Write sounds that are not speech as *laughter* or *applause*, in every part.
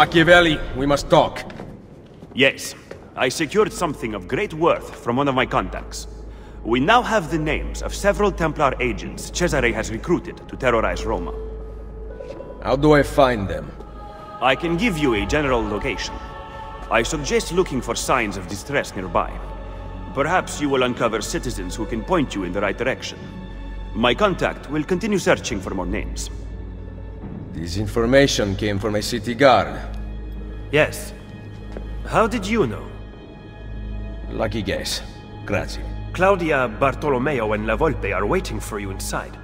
Machiavelli, we must talk. Yes. I secured something of great worth from one of my contacts. We now have the names of several Templar agents Cesare has recruited to terrorize Roma. How do I find them? I can give you a general location. I suggest looking for signs of distress nearby. Perhaps you will uncover citizens who can point you in the right direction. My contact will continue searching for more names. This information came from a city guard. Yes. How did you know? Lucky guess. Grazie. Claudia, Bartolomeo, and La Volpe are waiting for you inside.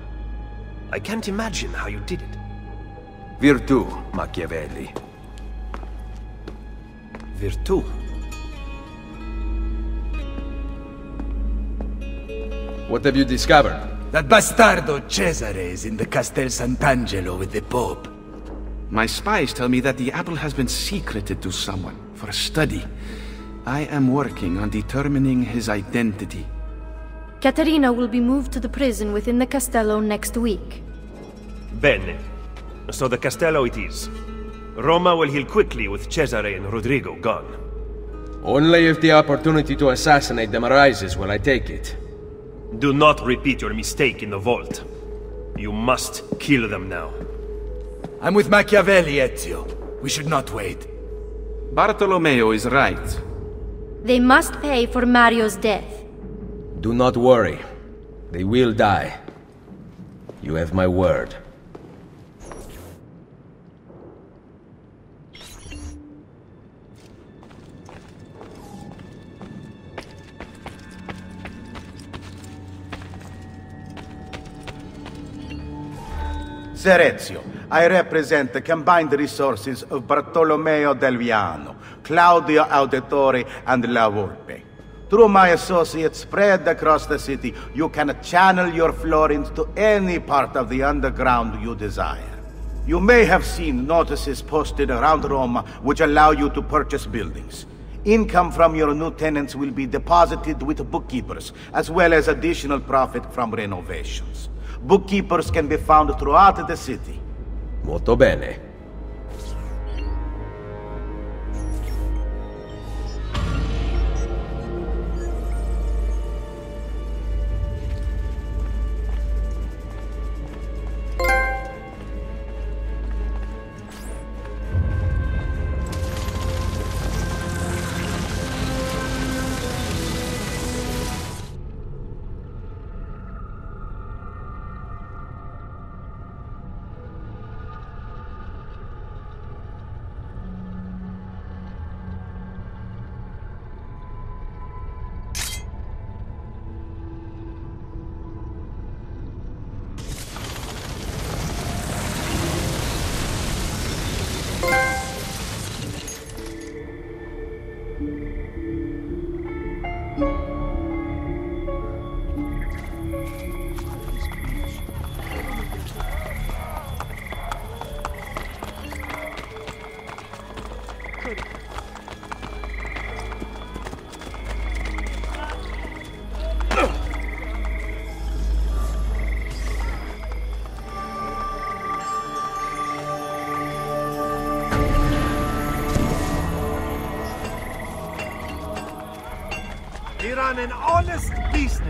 I can't imagine how you did it. Virtù, Machiavelli. Virtù. What have you discovered? That bastardo Cesare is in the Castel Sant'Angelo with the Pope. My spies tell me that the apple has been secreted to someone for a study. I am working on determining his identity. Caterina will be moved to the prison within the Castello next week. Bene. So the Castello it is. Roma will heal quickly with Cesare and Rodrigo gone. Only if the opportunity to assassinate them arises will I take it. Do not repeat your mistake in the vault. You must kill them now. I'm with Machiavelli, Ezio. We should not wait. Bartolomeo is right. They must pay for Mario's death. Do not worry. They will die. You have my word. Ser Ezio, I represent the combined resources of Bartolomeo Del Viano, Claudia Auditore, and La Volpe. Through my associates spread across the city, you can channel your florins to any part of the underground you desire. You may have seen notices posted around Roma which allow you to purchase buildings. Income from your new tenants will be deposited with bookkeepers, as well as additional profit from renovations. Bookkeepers can be found throughout the city. Molto bene.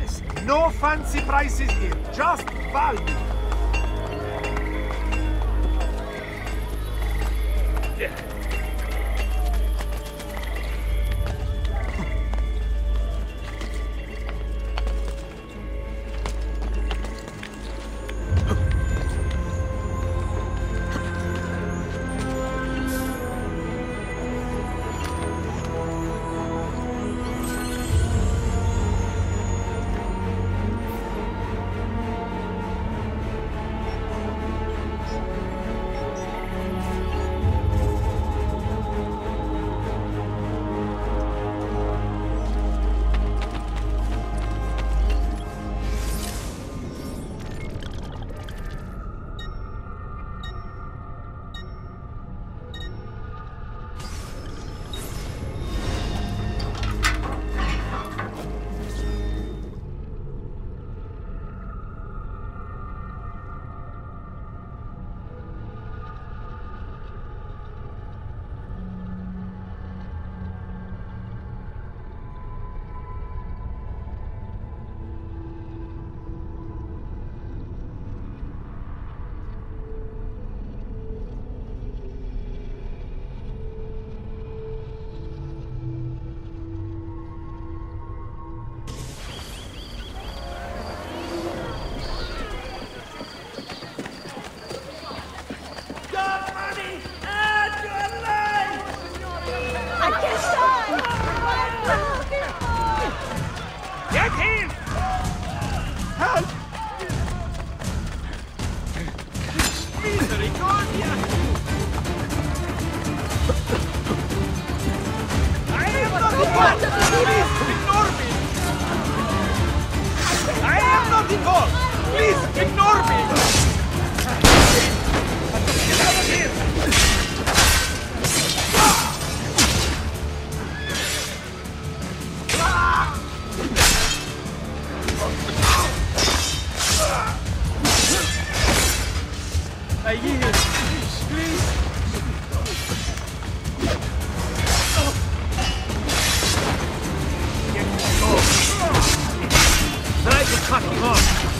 Business. No fancy prices here, just value. To cut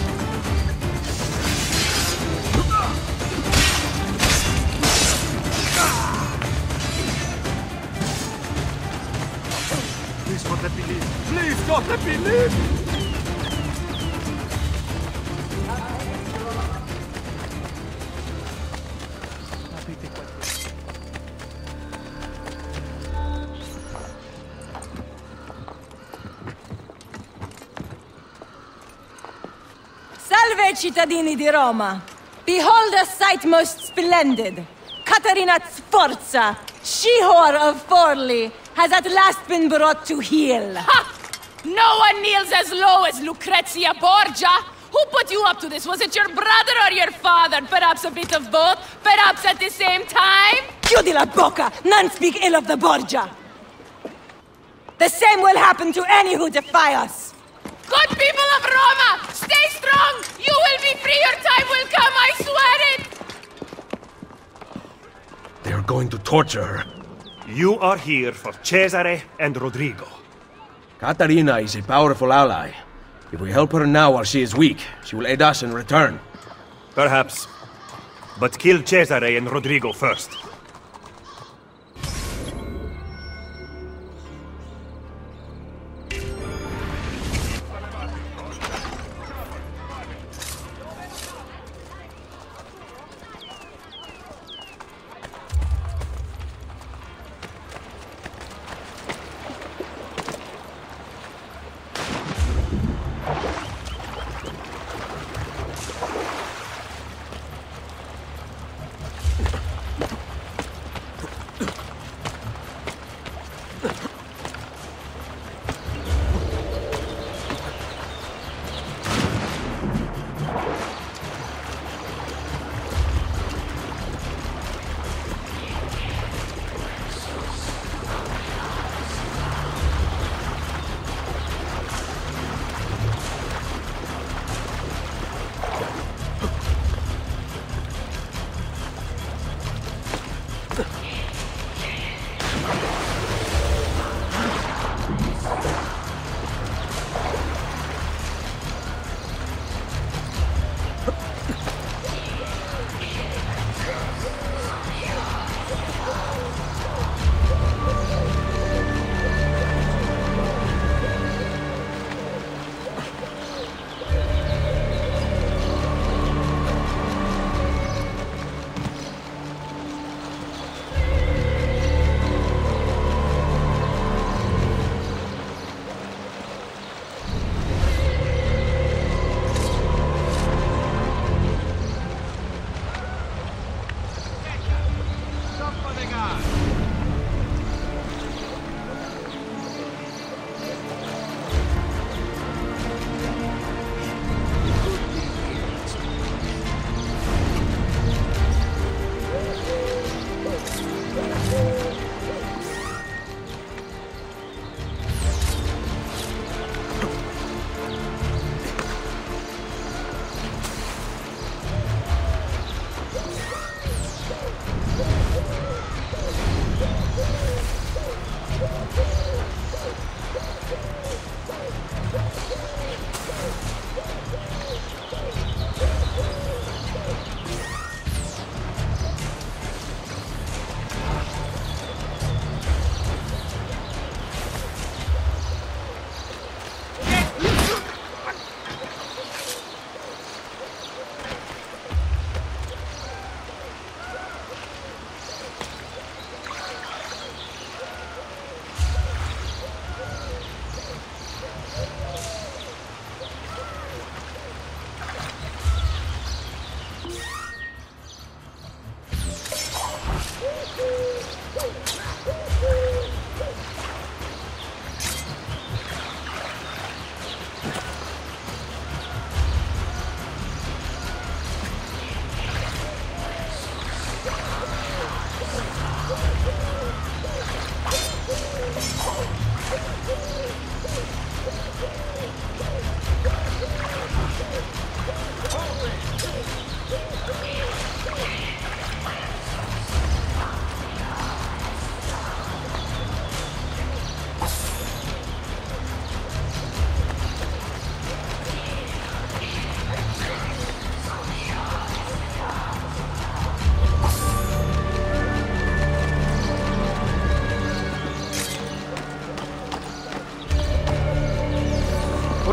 cittadini di Roma! Behold a sight most splendid! Caterina Sforza, she-whore of Forli, has at last been brought to heel. Ha! No one kneels as low as Lucrezia Borgia. Who put you up to this? Was it your brother or your father? Perhaps a bit of both? Perhaps at the same time? Chiudi la bocca! None speak ill of the Borgia! The same will happen to any who defy us! Good people of Roma, stay strong! You will be free, your time will come, I swear it! They are going to torture her. You are here for Cesare and Rodrigo. Caterina is a powerful ally. If we help her now while she is weak, she will aid us in return. Perhaps. But kill Cesare and Rodrigo first.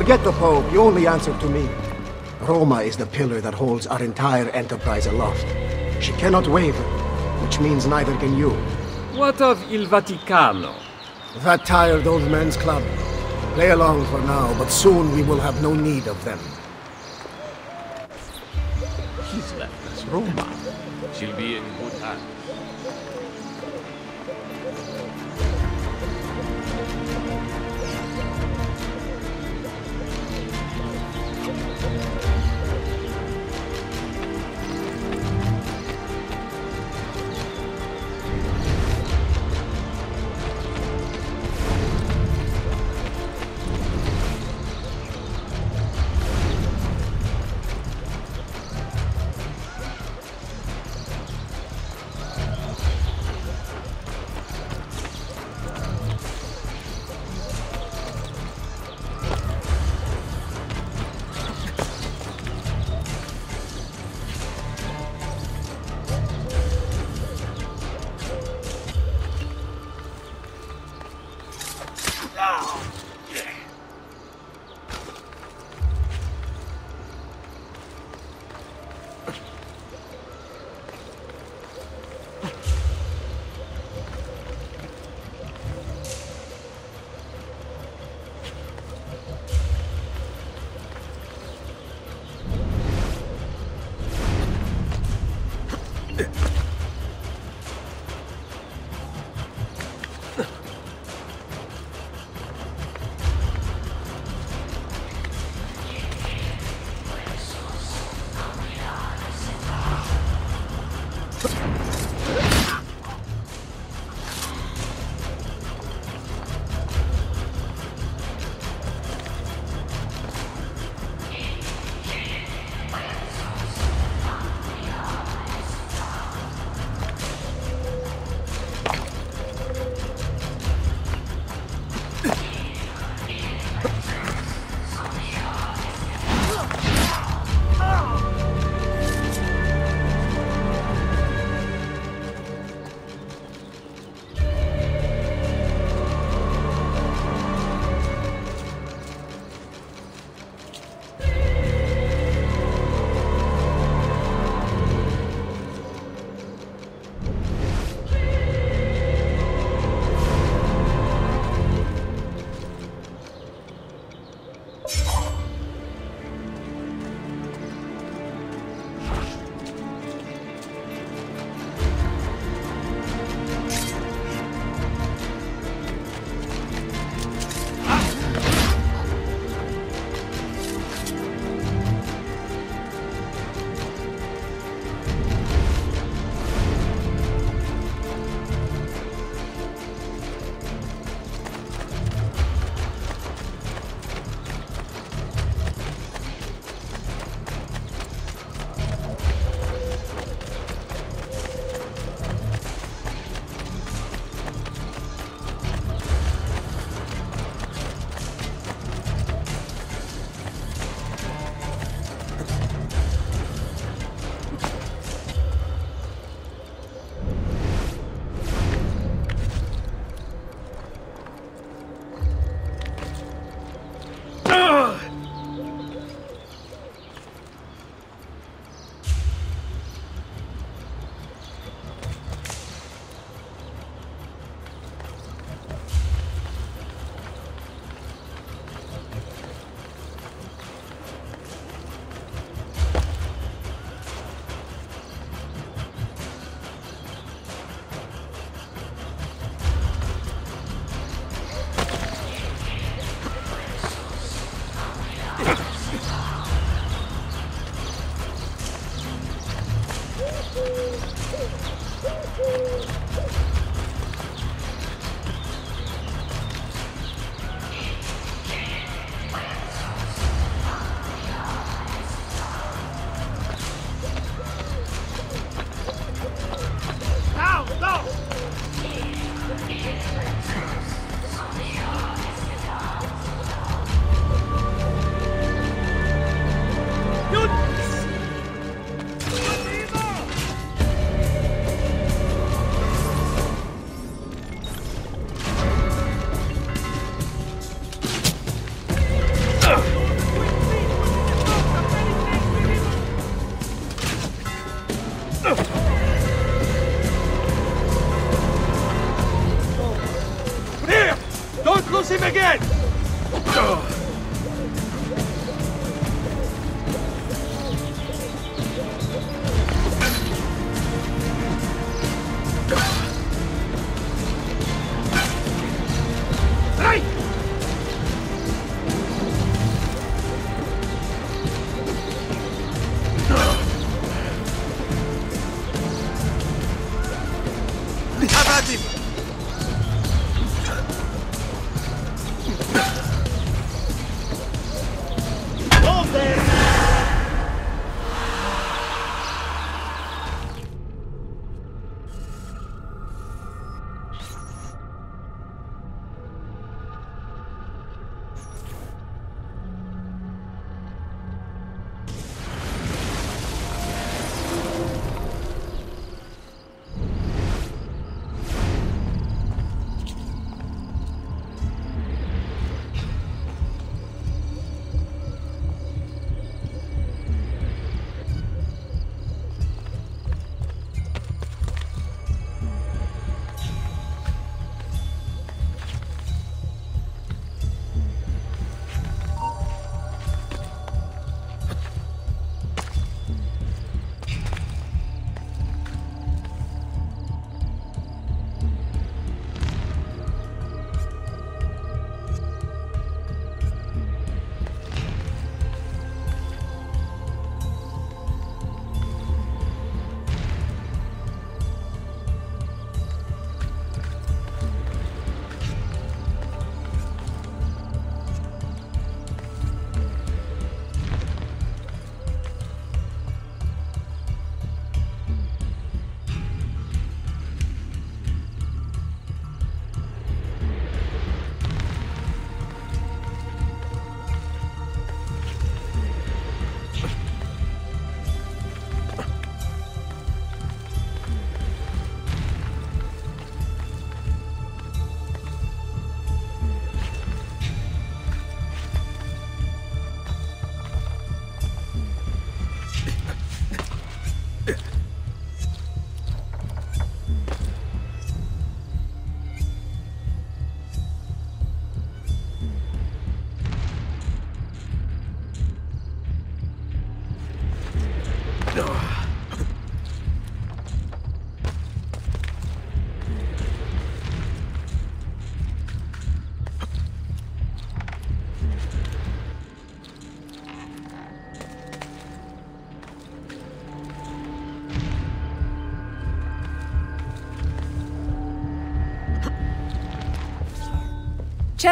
Forget the Pope. You only answer to me. Roma is the pillar that holds our entire enterprise aloft. She cannot waver, which means neither can you. What of Il Vaticano? That tired old man's club. Play along for now, but soon we will have no need of them. He's left us Roma. She'll be in good hands.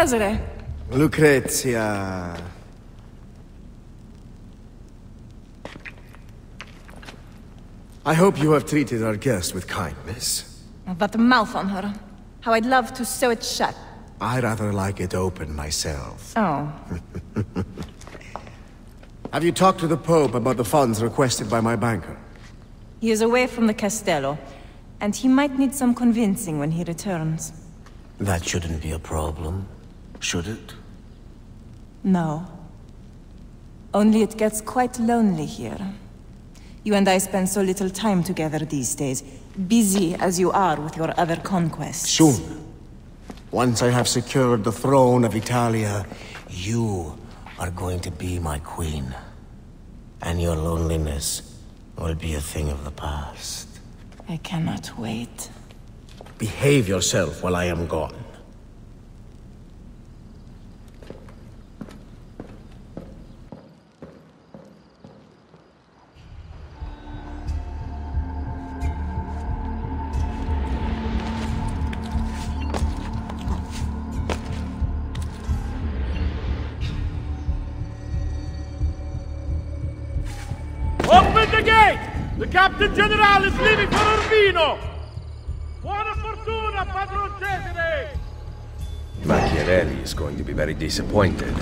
Cesare, Lucrezia. I hope you have treated our guest with kindness. that mouth on her. How I'd love to sew it shut. I rather like it open myself. Oh. *laughs* Have you talked to the Pope about the funds requested by my banker? He is away from the Castello, and he might need some convincing when he returns. That shouldn't be a problem, should it? No. Only it gets quite lonely here. You and I spend so little time together these days, busy as you are with your other conquests. Soon. Once I have secured the throne of Italia, you are going to be my queen. And your loneliness will be a thing of the past. I cannot wait. Behave yourself while I am gone. Gate! The Captain General is leaving for Urbino! Buona fortuna, Padron Cesare! Machiavelli is going to be very disappointed.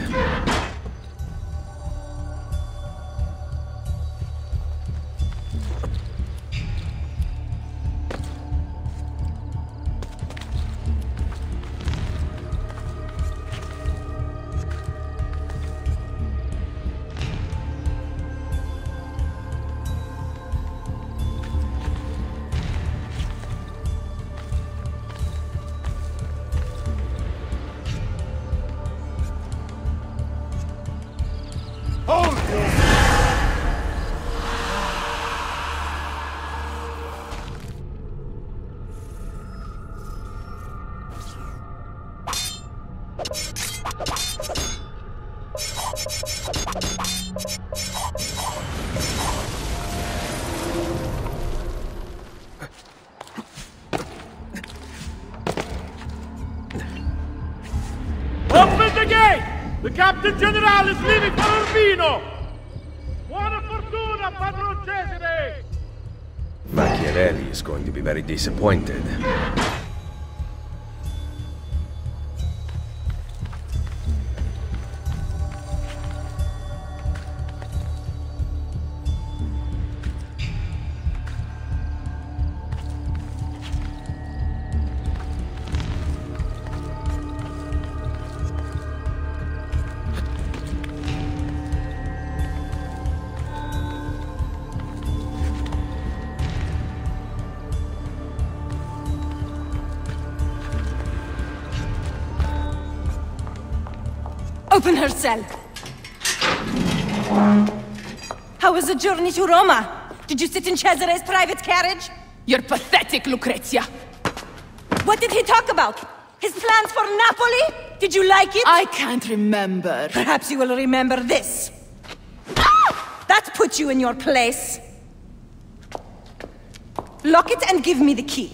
The Captain General is leaving for Urbino! Buona fortuna, Padron Cesare! Machiavelli is going to be very disappointed. Open her cell! How was the journey to Roma? Did you sit in Cesare's private carriage? You're pathetic, Lucrezia. What did he talk about? His plans for Napoli? Did you like it? I can't remember. Perhaps you will remember this. Ah! That put you in your place. Lock it and give me the key.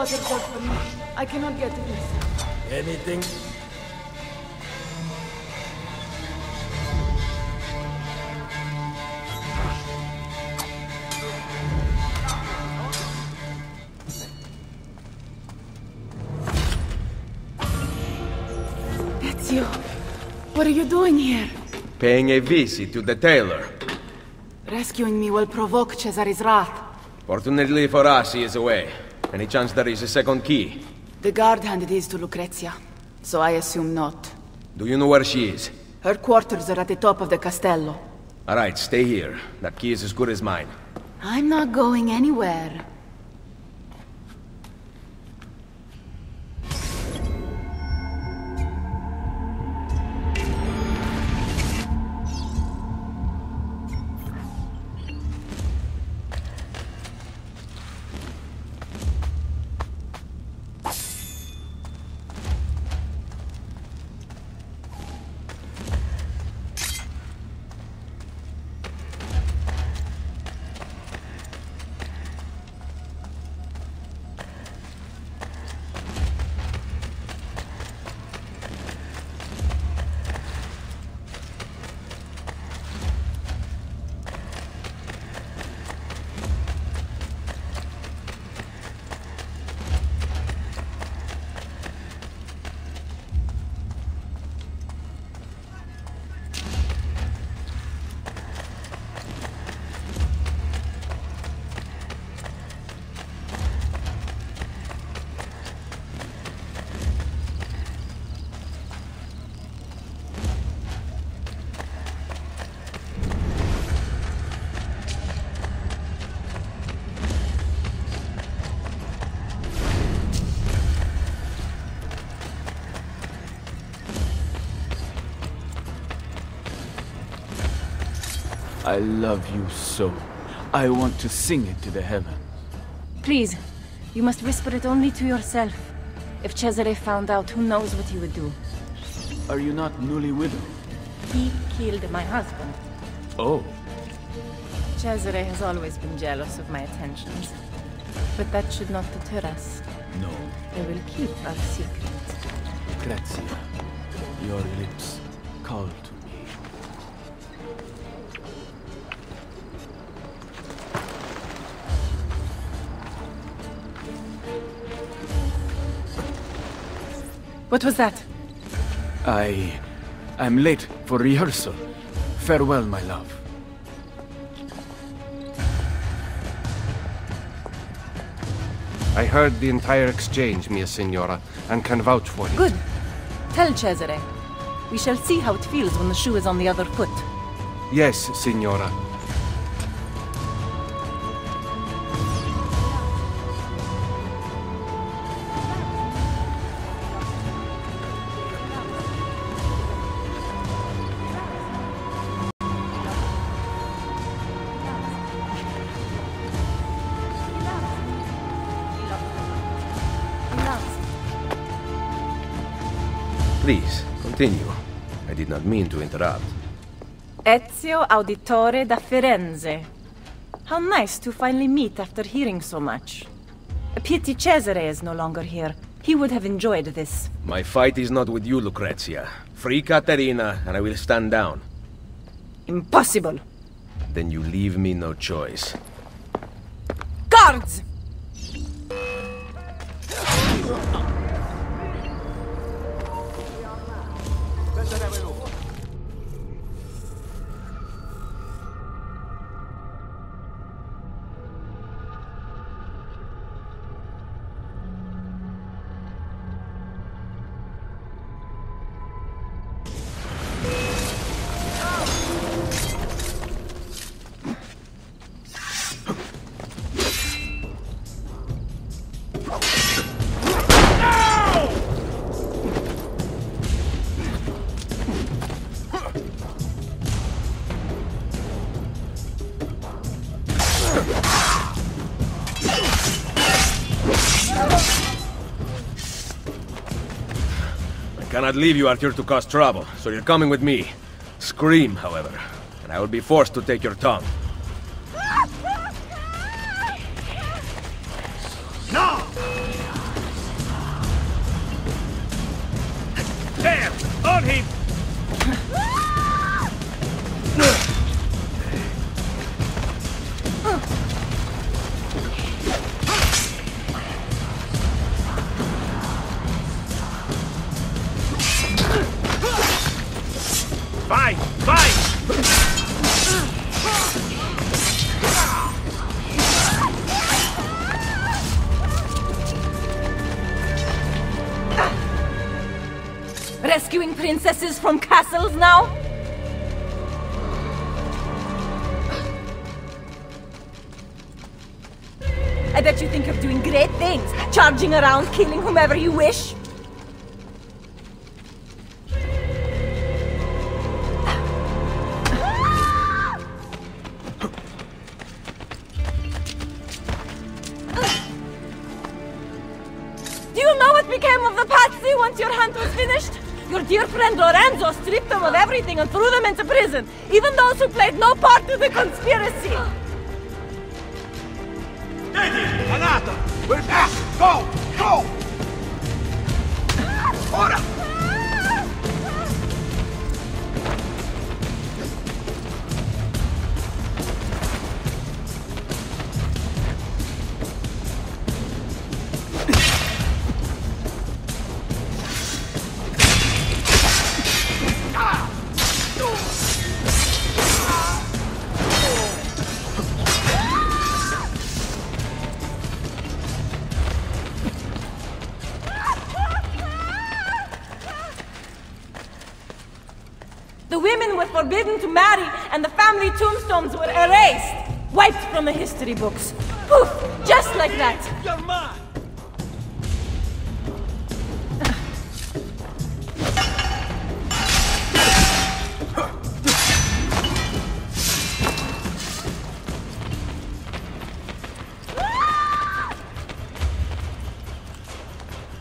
Water jug for me. I cannot get to this. Anything? Ezio, what are you doing here? Paying a visit to the tailor. Rescuing me will provoke Cesare's wrath. Fortunately for us, he is away. Any chance there is a second key? The guard handed his to Lucrezia, so I assume not. Do you know where she is? Her quarters are at the top of the castello. Alright, stay here. That key is as good as mine. I'm not going anywhere. I love you so. I want to sing it to the heavens. Please, you must whisper it only to yourself. If Cesare found out, who knows what he would do. Are you not newly widowed? He killed my husband. Oh. Cesare has always been jealous of my attentions. But that should not deter us. No. I will keep our secret. Grazia. Your lips call What was that? I... I'm late for rehearsal. Farewell, my love. I heard the entire exchange, mia signora, and can vouch for it. Good. Tell Cesare. We shall see how it feels when the shoe is on the other foot. Yes, signora. Continue. I did not mean to interrupt. Ezio Auditore da Firenze. How nice to finally meet after hearing so much. A pity Cesare is no longer here. He would have enjoyed this. My fight is not with you, Lucrezia. Free Caterina, and I will stand down. Impossible! Then you leave me no choice. Guards! Cannot leave you out here to cause trouble, so you're coming with me. Scream, however, and I will be forced to take your tongue. Doing great things, charging around, killing whomever you wish. Do you know what became of the Pazzi once your hunt was finished? Your dear friend Lorenzo stripped them of everything and threw them into prison, even those who played no part in the conspiracy. We're back! Forbidden to marry, and the family tombstones were erased, wiped from the history books. Poof! Just like that. You're mine!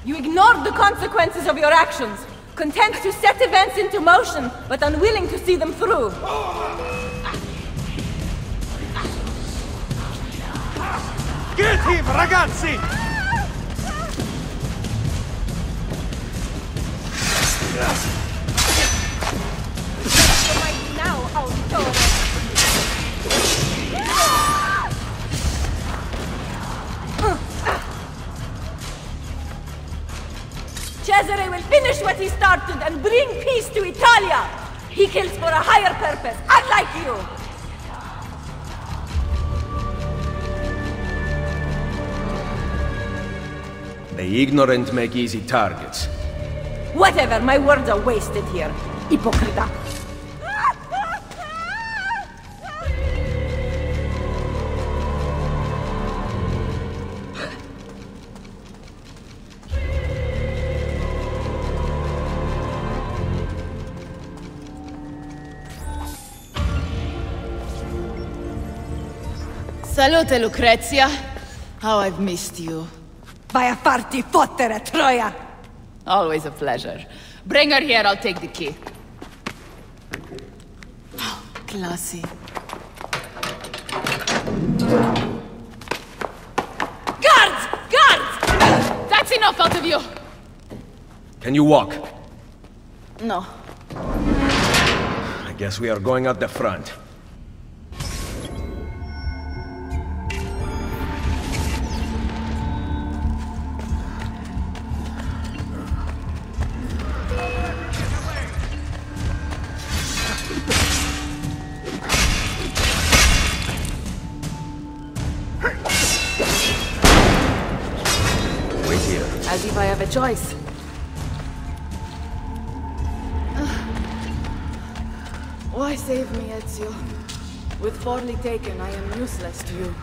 You ignored the consequences of your actions, content to set events into motion, but unwilling to see them through. Get him, ragazzi! He started and bring peace to Italia. He kills for a higher purpose, unlike you. The ignorant make easy targets. Whatever, my words are wasted here. Hypocrita. Salute, Lucrezia. How I've missed you. Vai a farti fottere, Troia! Always a pleasure. Bring her here, I'll take the key. Oh, Classy. Guards! Guards! That's enough out of you! Can you walk? No. I guess we are going out the front. Choice. Why save me, Ezio? With Forli taken, I am useless to you.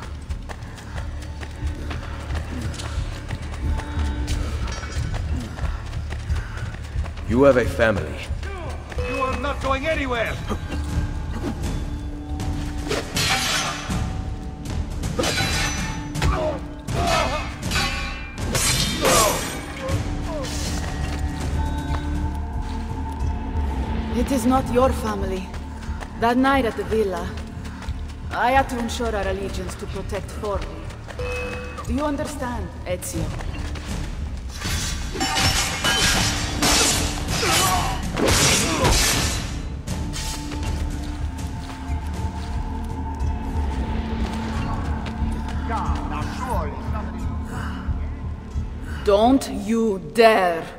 You have a family. You are not going anywhere! *laughs* is not your family. That night at the villa, I had to ensure our allegiance to protect Forli. Do you understand, Ezio? Don't you dare!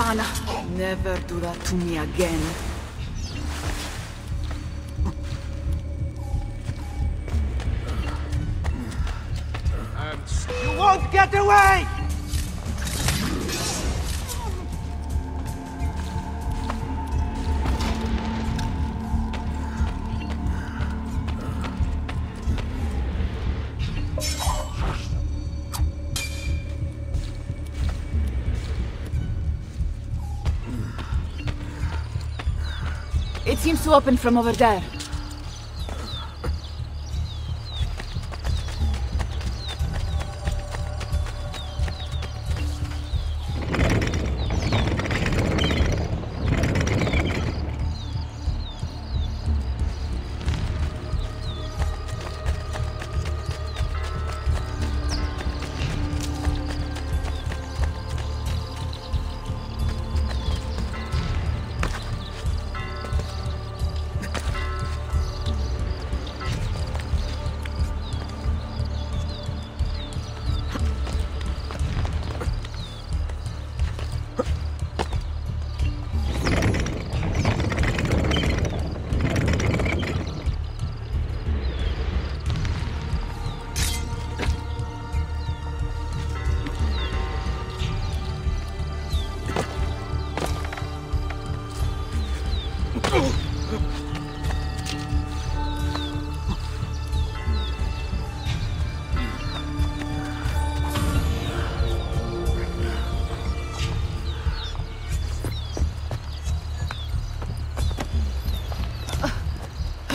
Figlio di puttana. Never do that to me again. You won't get away! Open from over there.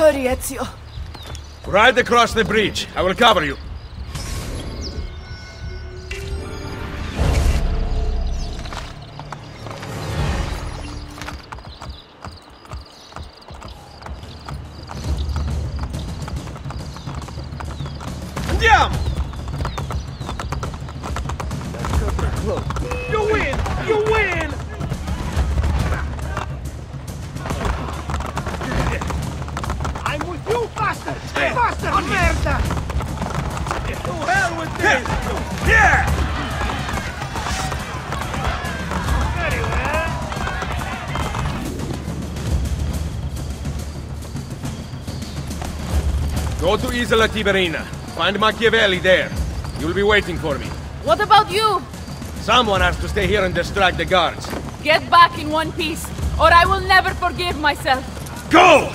Hurry, Ezio. Ride across the bridge. I will cover you. Go to Isola Tiberina. Find Machiavelli there. You'll be waiting for me. What about you? Someone has to stay here and distract the guards. Get back in one piece, or I will never forgive myself. Go!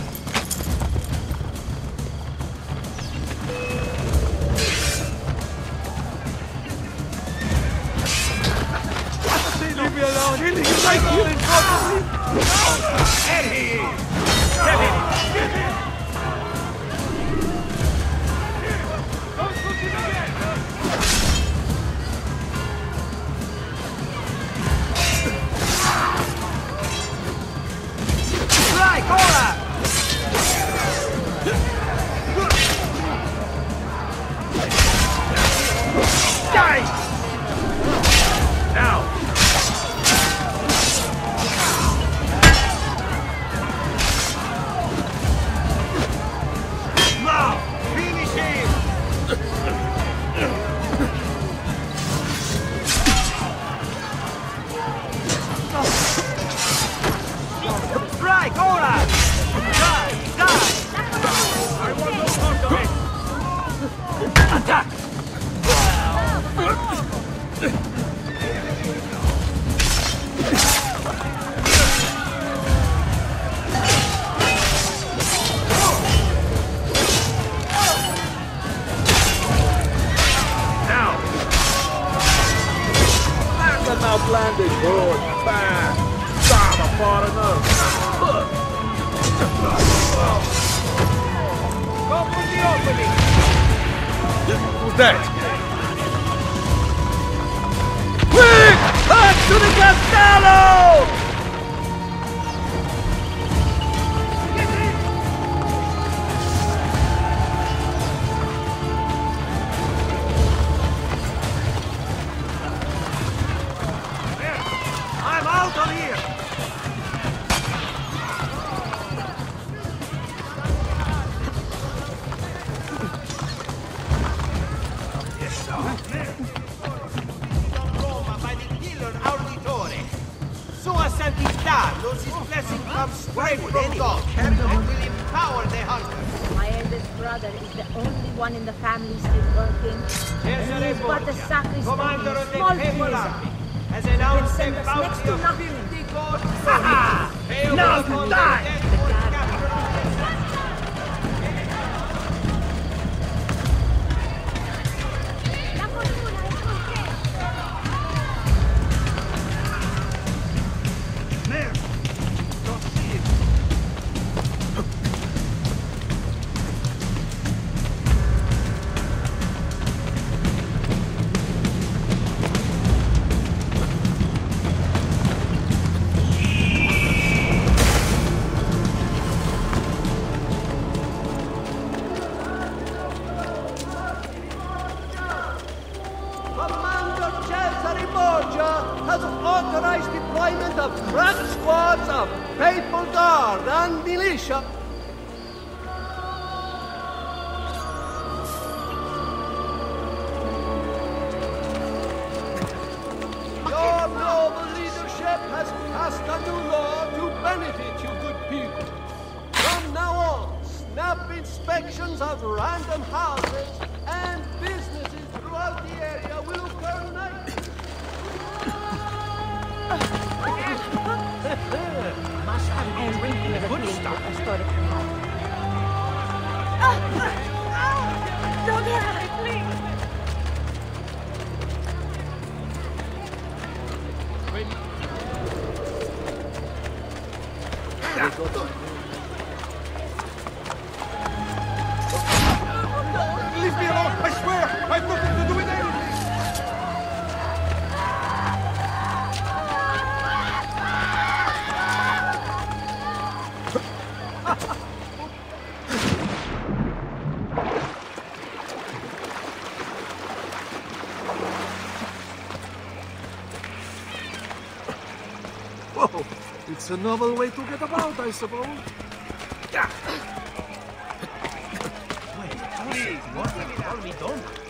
A novel way to get about, I suppose. Please, what have you done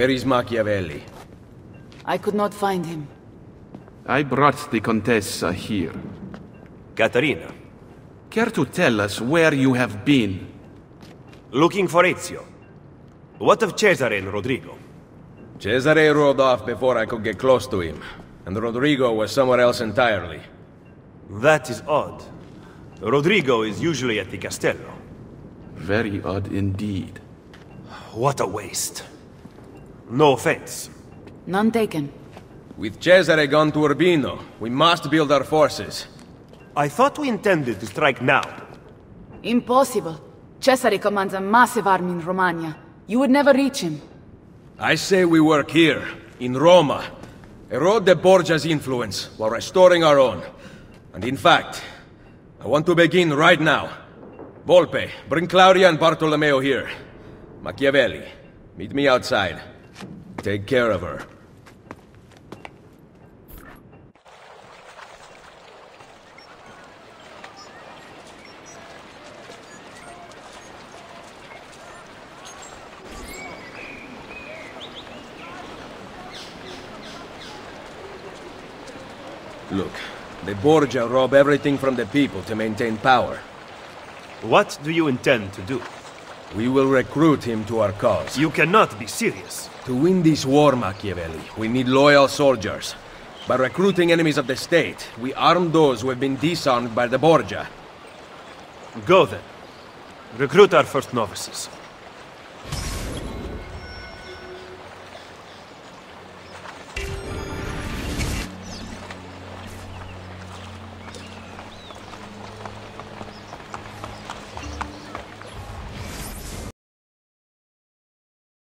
Where is Machiavelli? I could not find him. I brought the Contessa here. Caterina. Care to tell us where you have been? Looking for Ezio. What of Cesare and Rodrigo? Cesare rode off before I could get close to him, and Rodrigo was somewhere else entirely. That is odd. Rodrigo is usually at the Castello. Very odd indeed. What a waste. No offense. None taken. With Cesare gone to Urbino, we must build our forces. I thought we intended to strike now. Impossible. Cesare commands a massive army in Romagna. You would never reach him. I say we work here, in Roma. Erode the Borgia's influence while restoring our own. And in fact, I want to begin right now. Volpe, bring Claudia and Bartolomeo here. Machiavelli, meet me outside. Take care of her. Look, the Borgia rob everything from the people to maintain power. What do you intend to do? We will recruit him to our cause. You cannot be serious. To win this war, Machiavelli, we need loyal soldiers. By recruiting enemies of the state, we arm those who have been disarmed by the Borgia. Go then. Recruit our first novices.